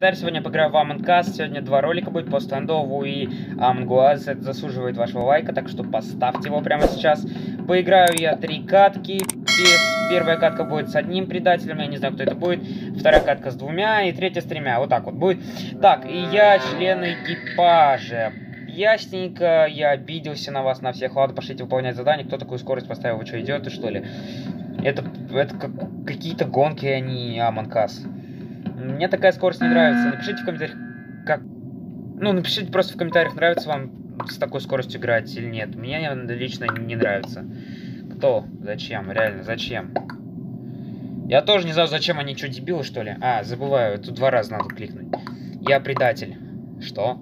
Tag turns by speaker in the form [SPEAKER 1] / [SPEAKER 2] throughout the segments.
[SPEAKER 1] Теперь сегодня поиграю в Among. Сегодня два ролика будет по стендову и Among. Это заслуживает вашего лайка, так что поставьте его прямо сейчас. Поиграю я три катки. Первая катка будет с одним предателем, я не знаю, кто это будет. Вторая катка с двумя и третья с тремя. Вот так вот будет. Так, и я член экипажа. Ясненько, я обиделся на вас, на всех. Ладно, пошлите выполнять задание. Кто такую скорость поставил? Вы что, идиоты, что ли? Это, это как, какие-то гонки, а не Among Us. Мне такая скорость не нравится. Напишите в комментариях, как... Ну, напишите просто в комментариях, нравится вам с такой скоростью играть или нет. Мне лично не нравится. Кто? Зачем? Реально, зачем? Я тоже не знаю, зачем они что, дебилы, что ли? А, забываю, тут два раза надо кликнуть. Я предатель. Что?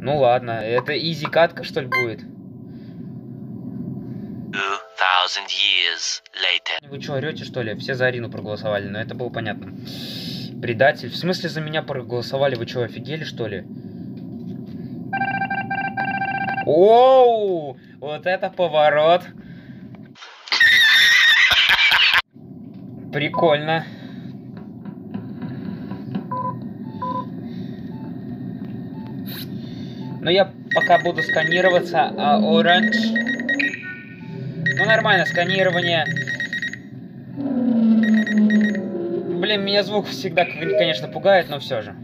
[SPEAKER 1] Ну ладно, это изи катка, что ли, будет?
[SPEAKER 2] years later.
[SPEAKER 1] Вы что, орете, что ли? Все за Арину проголосовали, но это было понятно. Предатель. В смысле за меня проголосовали? Вы что, офигели, что ли? Оу! Вот это поворот. Прикольно. Но я пока буду сканироваться, а оранж... Ну нормально, сканирование Блин, меня звук всегда, конечно, пугает, но все же.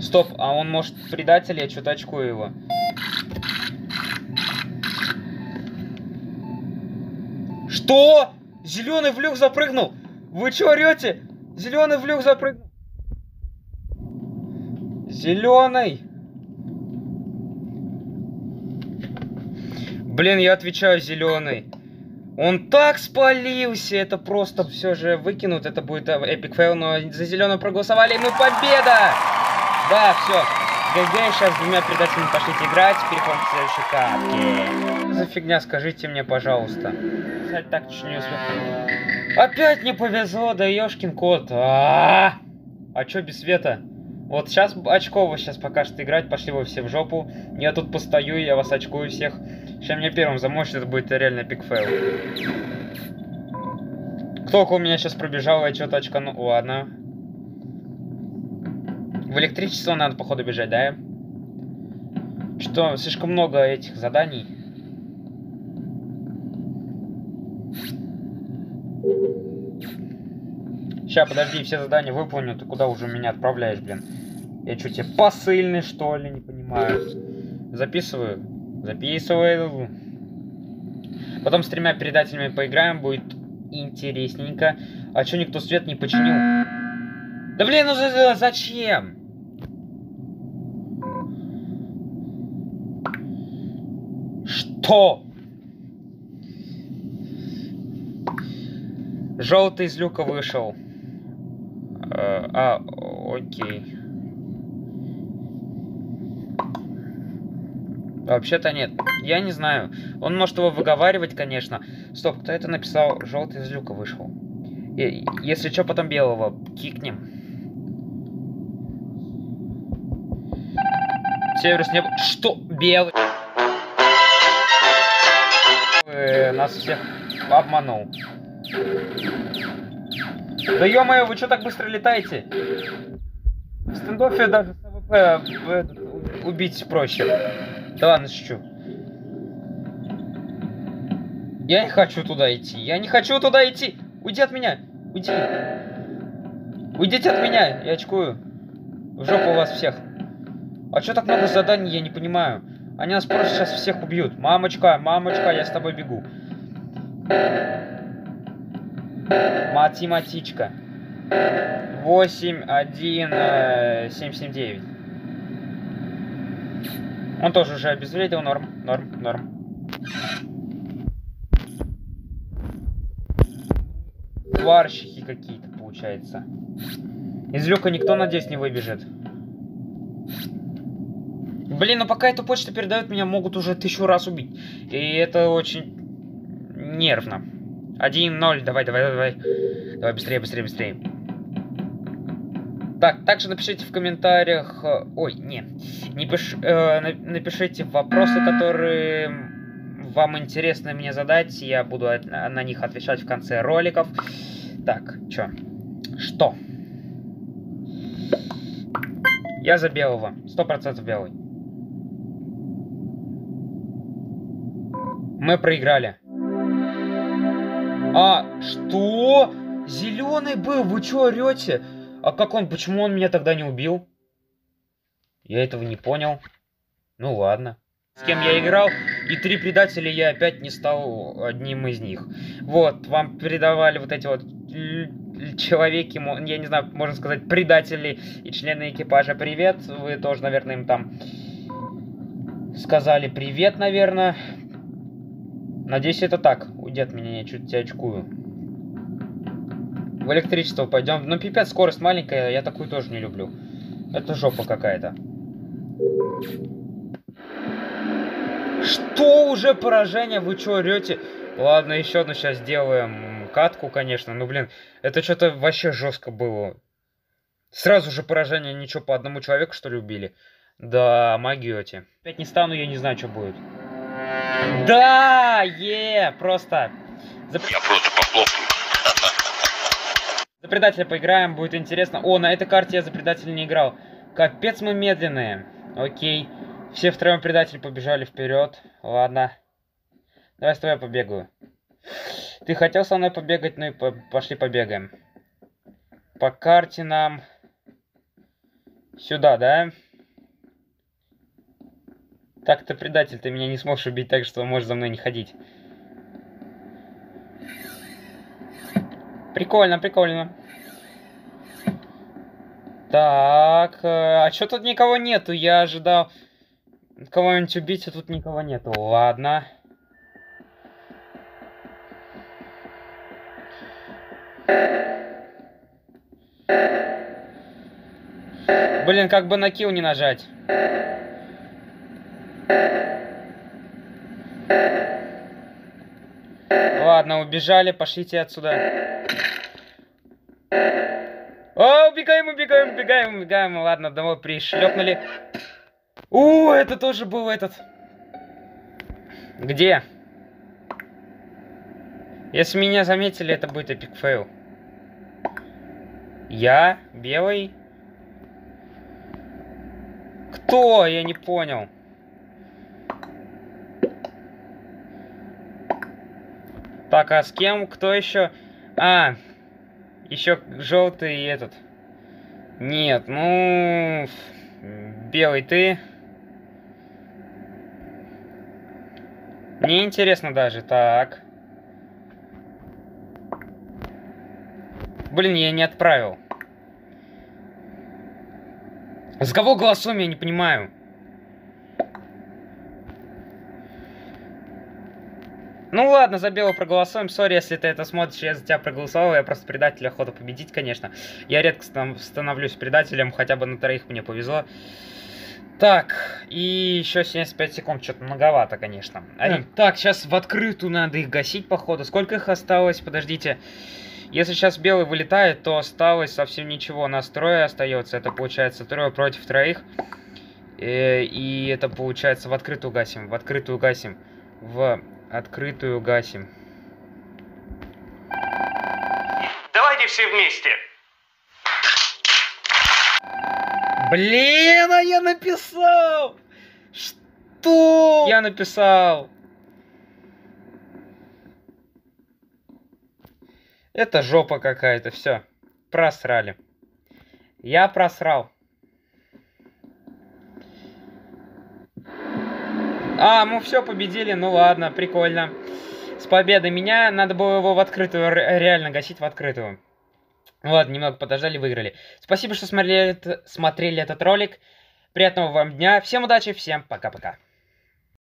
[SPEAKER 1] Стоп, а он может предатель, я что-то очкую его. Что? Зеленый в люк запрыгнул? Вы что орете? Зеленый в люк запрыгнул. Зеленый. Блин, я отвечаю зеленый. Он так спалился, это просто все же выкинут, это будет epic fail, но за зеленую проголосовали, мы победа! Да, все. GG, сейчас двумя предателями пошлите играть, переходим к следующей катке. За фигня, скажите мне, пожалуйста. Кстати, так чуть не успел. Опять не повезло, да ешкин кот. А, -а, -а! а чё без света? Вот сейчас очково сейчас пока что играть, пошли вы все в жопу. Я тут постою, я вас очкую всех. Сейчас меня первым замочит, это будет реально пикфейл. Кто у меня сейчас пробежал, я что-то очкану... Ладно. В электричество надо, походу, бежать, да? Что, слишком много этих заданий. Сейчас, подожди, все задания выполню. Ты куда уже меня отправляешь, блин? Я что, тебе посыльный, что ли? Не понимаю. Записываю. Записываю. Потом с тремя передателями поиграем, будет интересненько. А что никто свет не починил? Да блин, ну зачем? Что? Желтый из люка вышел. Э, а, окей. Вообще-то нет. Я не знаю. Он может его выговаривать, конечно. Стоп, кто это написал? Желтый из люка вышел. И, если что, потом белого кикнем. Северус не... Что? Белый? Э, нас всех обманул. Да ё-моё, вы что так быстро летаете? В стендофе даже с AWP э, убить проще. Да ладно, шучу. Я не хочу туда идти. Я не хочу туда идти. Уйди от меня. Уйди. Уйдите от меня. Я очкую. В жопу у вас всех. А что так много заданий, я не понимаю. Они нас просто сейчас всех убьют. Мамочка, мамочка, я с тобой бегу. Математичка. 8, 1, 7, 7, 9. Он тоже уже обезвредил, норм, норм, норм. Сварщики какие-то, получается. Из люка никто, надеюсь, не выбежит. Блин, ну пока эту почту передают, меня могут уже тысячу раз убить. И это очень нервно. 1-0, давай, давай, давай. Давай, быстрее, быстрее, быстрее. Так, также напишите в комментариях... Э, ой, не. не пиш, э, напишите вопросы, которые вам интересно мне задать. Я буду на них отвечать в конце роликов. Так, чё? Что? Я за белого. Сто процентов белый. Мы проиграли. А, что? Зеленый был, вы что орете? А как он, почему он меня тогда не убил? Я этого не понял. Ну ладно. С кем я играл, и три предателя я опять не стал одним из них. Вот, вам передавали вот эти вот человеки, я не знаю, можно сказать, предатели и члены экипажа привет. Вы тоже, наверное, им там сказали привет, наверное. Надеюсь, это так. Уйди от меня, я чуть тебя очкую. В электричество пойдем. Ну, пипец, скорость маленькая, я такую тоже не люблю. Это жопа какая-то. Что уже поражение? Вы что орете? Ладно, еще одну сейчас сделаем катку, конечно. Ну, блин, это что-то вообще жестко было. Сразу же поражение, ничего, по одному человеку, что ли, убили? Да, магиоте. Опять не стану, я не знаю, что будет. Да, е, просто.
[SPEAKER 2] Я просто похлопаю.
[SPEAKER 1] За предателя поиграем, будет интересно. О, на этой карте я за предателя не играл. Капец мы медленные. Окей. Все втроем предатели побежали вперед. Ладно. Давай с тобой побегаю. Ты хотел со мной побегать, ну и по пошли побегаем. По карте нам... Сюда, да? Так, ты предатель, ты меня не сможешь убить так, что можешь за мной не ходить. Прикольно, прикольно. Так, э, а что тут никого нету? Я ожидал кого-нибудь убить, а тут никого нету. Ладно. Блин, как бы на килл не нажать. Ладно, убежали, пошлите отсюда. О, убегаем, убегаем, убегаем, убегаем. Ладно, домой пришлепнули. О, это тоже был этот. Где? Если меня заметили, это будет epic fail. Я? Белый? Кто? Я не понял. Так, а с кем? Кто еще? А, еще желтый и этот. Нет, ну... Белый ты. Мне интересно даже. Так. Блин, я не отправил. За кого голосуем, я не понимаю. Ну ладно, за белого проголосуем. Сори, если ты это смотришь, я за тебя проголосовал. Я просто предатель, охота победить, конечно. Я редко становлюсь предателем, хотя бы на троих мне повезло. Так, и еще 75 секунд, что-то многовато, конечно. Один. Так, сейчас в открытую надо их гасить, походу. Сколько их осталось? Подождите. Если сейчас белый вылетает, то осталось совсем ничего. Настроя остается. Это получается трое против троих. Э, и это получается в открытую гасим. В открытую гасим. В открытую гасим.
[SPEAKER 2] Давайте все вместе.
[SPEAKER 1] Блин, а я написал! Что? Я написал. Это жопа какая-то, все. Просрали. Я просрал. А, мы все победили, ну ладно, прикольно. С победой меня, надо было его в открытую, реально гасить в открытую. Ладно, немного подождали, выиграли. Спасибо, что смотрели, смотрели этот ролик. Приятного вам дня. Всем удачи, всем пока-пока.